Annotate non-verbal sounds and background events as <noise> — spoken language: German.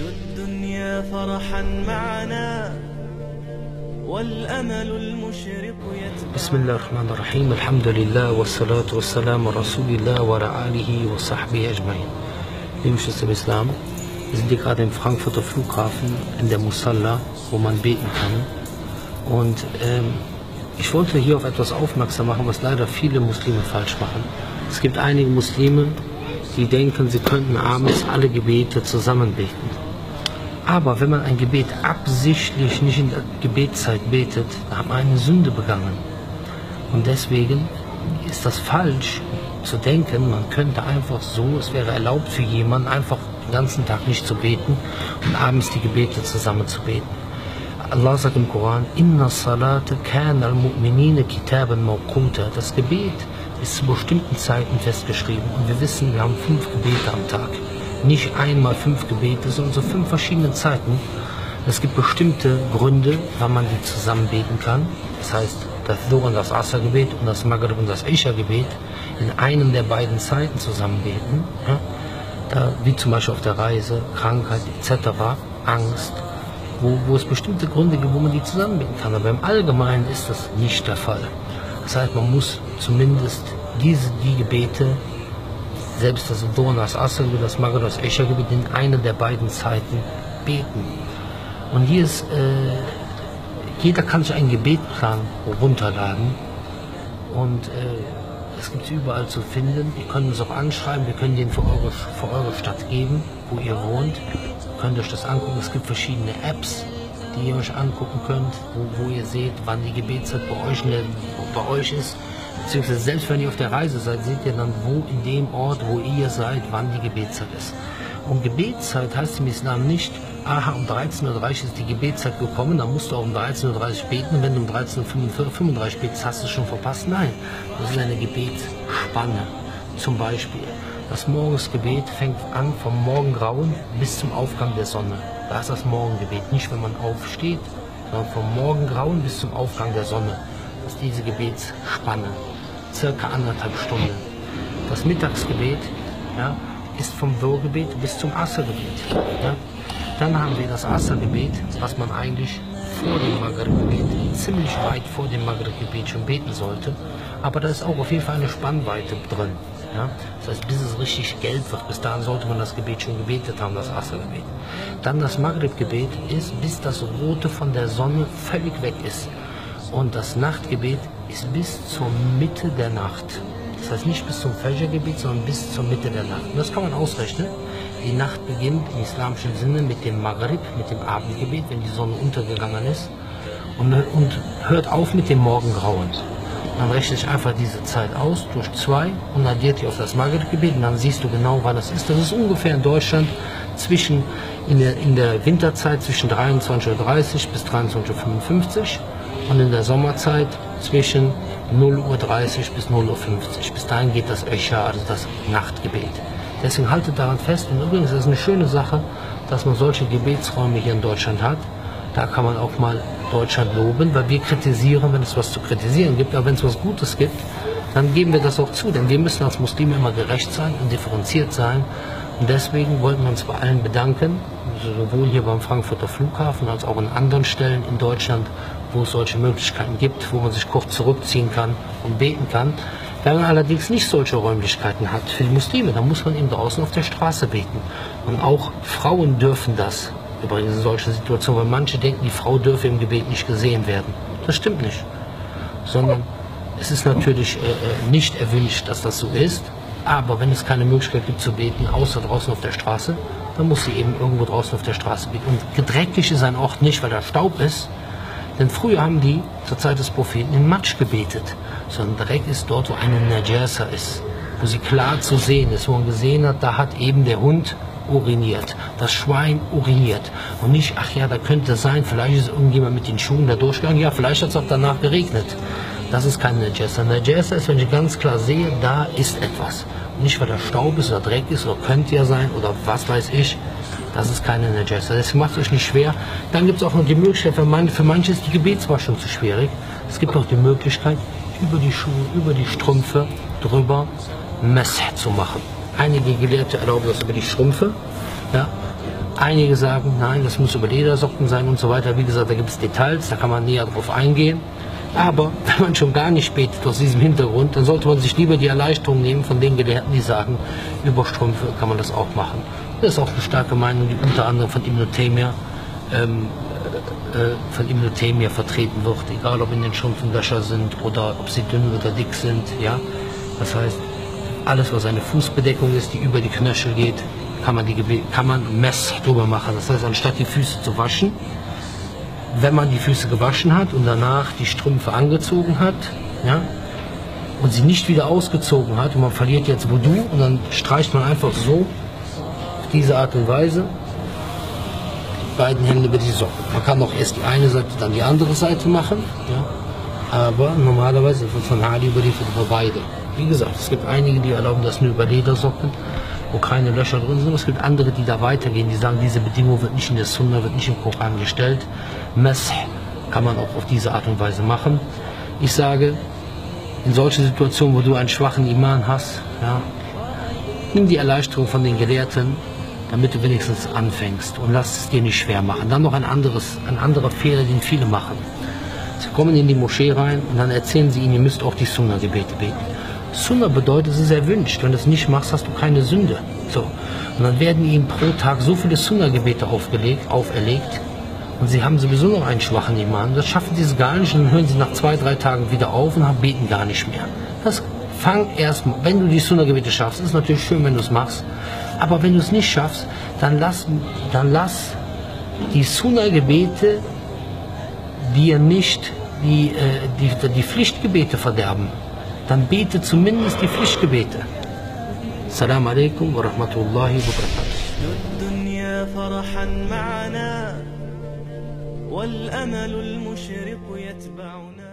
الدنيا فرحا معنا والأمل المشرق يتبع بسم الله الرحمن الرحيم الحمد لله والصلاة والسلام على رسول الله وعلى آله وصحبه أجمعين Liebe Schwester im Islam, wir sind hier gerade im Frankfurter Flughafen in der Musalla, wo man beten kann. Und ähm, ich wollte hier auf etwas aufmerksam machen, was leider viele Muslime falsch machen. Es gibt einige Muslime, die denken, sie könnten abends alle Gebete zusammen beten. Aber wenn man ein Gebet absichtlich nicht in der Gebetszeit betet, dann hat man eine Sünde begangen. Und deswegen ist das falsch zu denken, man könnte einfach so, es wäre erlaubt für jemanden, einfach den ganzen Tag nicht zu beten und abends die Gebete zusammen zu beten. Allah sagt im Koran, Inna salate al-mu'minine kitaban mawquta. Das Gebet ist zu bestimmten Zeiten festgeschrieben. Und wir wissen, wir haben fünf Gebete am Tag. Nicht einmal fünf Gebete, sondern so fünf verschiedene Zeiten. Es gibt bestimmte Gründe, wann man die zusammen beten kann. Das heißt, das Dhuhr und das Asr-Gebet und das Maghrib und das Isha-Gebet in einem der beiden Zeiten zusammen beten. Ja? Da, wie zum Beispiel auf der Reise, Krankheit etc., Angst, wo, wo es bestimmte Gründe gibt, wo man die zusammen beten kann. Aber im Allgemeinen ist das nicht der Fall. Das heißt, man muss zumindest diese, die Gebete, selbst das Dhuhr und das das das Isha-Gebet in einer der beiden Zeiten beten. Und hier ist, äh, jeder kann sich einen Gebetplan runterladen und äh, es gibt es überall zu finden. Ihr könnt uns auch anschreiben, wir können den für eure, für eure Stadt geben, wo ihr wohnt. Ihr könnt euch das angucken. Es gibt verschiedene Apps, die ihr euch angucken könnt, wo, wo ihr seht, wann die Gebetszeit bei euch, ne, bei euch ist. Beziehungsweise selbst wenn ihr auf der Reise seid, seht ihr dann, wo in dem Ort, wo ihr seid, wann die Gebetszeit ist. Und Gebetszeit heißt im Islam nicht, aha, um 13.30 Uhr ist die Gebetszeit gekommen, dann musst du auch um 13.30 Uhr beten und wenn du um 13.35 Uhr betest, hast du es schon verpasst. Nein, das ist eine Gebetsspanne. Zum Beispiel, das Morgensgebet fängt an vom Morgengrauen bis zum Aufgang der Sonne. Da ist das Morgengebet, nicht wenn man aufsteht, sondern vom Morgengrauen bis zum Aufgang der Sonne. Das ist diese Gebetsspanne, circa anderthalb Stunden. Das Mittagsgebet ja, ist vom Würgebet bis zum Assergebet. Ja. Dann haben wir das Assergebet, was man eigentlich vor dem Maghrib-Gebet, ziemlich weit vor dem Maghrib-Gebet schon beten sollte. Aber da ist auch auf jeden Fall eine Spannweite drin. Ja? Das heißt, bis es richtig gelb wird, bis dahin sollte man das Gebet schon gebetet haben, das Assergebet. Dann das Maghrib-Gebet ist, bis das Rote von der Sonne völlig weg ist. Und das Nachtgebet ist bis zur Mitte der Nacht. Das heißt nicht bis zum Fajr-Gebet, sondern bis zur Mitte der Nacht. Und das kann man ausrechnen. Die Nacht beginnt im islamischen Sinne mit dem Maghrib, mit dem Abendgebet, wenn die Sonne untergegangen ist. Und, und hört auf mit dem Morgengrauen. Dann rechne ich einfach diese Zeit aus durch zwei und addiert die auf das Maghrib-Gebet und dann siehst du genau, wann das ist. Das ist ungefähr in Deutschland zwischen, in der, in der Winterzeit zwischen 23.30 Uhr bis 23.55 Uhr und in der Sommerzeit zwischen 0.30 Uhr bis 0.50 Uhr. Bis dahin geht das Öscher, also das Nachtgebet. Deswegen haltet daran fest. Und übrigens ist es eine schöne Sache, dass man solche Gebetsräume hier in Deutschland hat. Da kann man auch mal Deutschland loben, weil wir kritisieren, wenn es was zu kritisieren gibt. Aber wenn es was Gutes gibt, dann geben wir das auch zu. Denn wir müssen als Muslime immer gerecht sein und differenziert sein. Und deswegen wollten wir uns bei allen bedanken, sowohl hier beim Frankfurter Flughafen als auch in anderen Stellen in Deutschland, wo es solche Möglichkeiten gibt, wo man sich kurz zurückziehen kann und beten kann. Wenn man allerdings nicht solche Räumlichkeiten hat für die Muslime, dann muss man eben draußen auf der Straße beten. Und auch Frauen dürfen das. Übrigens in solchen Situationen, weil manche denken, die Frau dürfe im Gebet nicht gesehen werden. Das stimmt nicht. Sondern es ist natürlich äh, nicht erwünscht, dass das so ist. Aber wenn es keine Möglichkeit gibt zu beten, außer draußen auf der Straße, dann muss sie eben irgendwo draußen auf der Straße beten. Und gedreckig ist ein Ort nicht, weil da Staub ist, denn früher haben die zur Zeit des Propheten in Matsch gebetet. Sondern Dreck ist dort, wo eine Najasa ist. Wo sie klar zu sehen ist, wo man gesehen hat, da hat eben der Hund uriniert, das Schwein uriniert. Und nicht, ach ja, da könnte sein, vielleicht ist irgendjemand mit den Schuhen da durchgegangen, ja, vielleicht hat es auch danach geregnet. Das ist keine Najasa. Najasa ist, wenn ich ganz klar sehe, da ist etwas. Und nicht, weil da Staub ist oder Dreck ist oder könnte ja sein oder was weiß ich. Das ist keine Najasa. Das macht es euch nicht schwer. Dann gibt es auch noch die Möglichkeit, für, man, für manche ist die Gebetswaschung zu schwierig. Es gibt auch die Möglichkeit, über die Schuhe, über die Strümpfe drüber Mess zu machen. Einige Gelehrte erlauben das über die Strümpfe. Ja. Einige sagen, nein, das muss über Ledersocken sein und so weiter. Wie gesagt, da gibt es Details, da kann man näher drauf eingehen. Aber <laughs> wenn man schon gar nicht betet aus diesem Hintergrund, dann sollte man sich lieber die Erleichterung nehmen von den Gelehrten, die sagen, über Strümpfe kann man das auch machen. Das ist auch eine starke Meinung, die unter anderem von Ibn Taymiyyah, ähm, äh, von Ibn Taymiyyah vertreten wird, egal ob in den Strümpfen Löcher sind oder ob sie dünn oder dick sind. Ja? Das heißt, alles, was eine Fußbedeckung ist, die über die Knöchel geht, kann man, die, kann man Mess drüber machen. Das heißt, anstatt die Füße zu waschen, wenn man die Füße gewaschen hat und danach die Strümpfe angezogen hat, ja, und sie nicht wieder ausgezogen hat und man verliert jetzt Wudu und dann streicht man einfach so auf diese Art und Weise die beiden Hände über die Socken. Man kann auch erst die eine Seite, dann die andere Seite machen, ja, aber normalerweise wird von Hali überliefert über beide. Wie gesagt, es gibt einige, die erlauben das nur über Ledersocken, wo keine Löcher drin sind. Es gibt andere, die da weitergehen, die sagen, diese Bedingung wird nicht in der Sunna, wird nicht im Koran gestellt. Mesh kann man auch auf diese Art und Weise machen. Ich sage, in solchen Situationen, wo du einen schwachen Iman hast, ja, nimm die Erleichterung von den Gelehrten, damit du wenigstens anfängst und lass es dir nicht schwer machen. Dann noch ein anderes, ein anderer Fehler, den viele machen. Sie kommen in die Moschee rein und dann erzählen sie ihnen, ihr müsst auch die Sunna-Gebete beten. Sunna bedeutet, es ist erwünscht. Wenn du es nicht machst, hast du keine Sünde. So. Und dann werden ihnen pro Tag so viele Sunna-Gebete auferlegt, und sie haben sowieso noch einen schwachen Iman. Das schaffen sie es gar nicht und dann hören sie nach zwei, drei Tagen wieder auf und beten gar nicht mehr. Das fang erst, wenn du die Sunna-Gebete schaffst, ist natürlich schön, wenn du es machst. Aber wenn du es nicht schaffst, dann lass, dann lass die Sunna-Gebete dir nicht die, äh, die, die Pflichtgebete verderben. Dann bete zumindest die Pflichtgebete. Alaikum wa rahmatullahi wa barakatuh. الدنيا فرحا معنا والأمل المشرق يتبعنا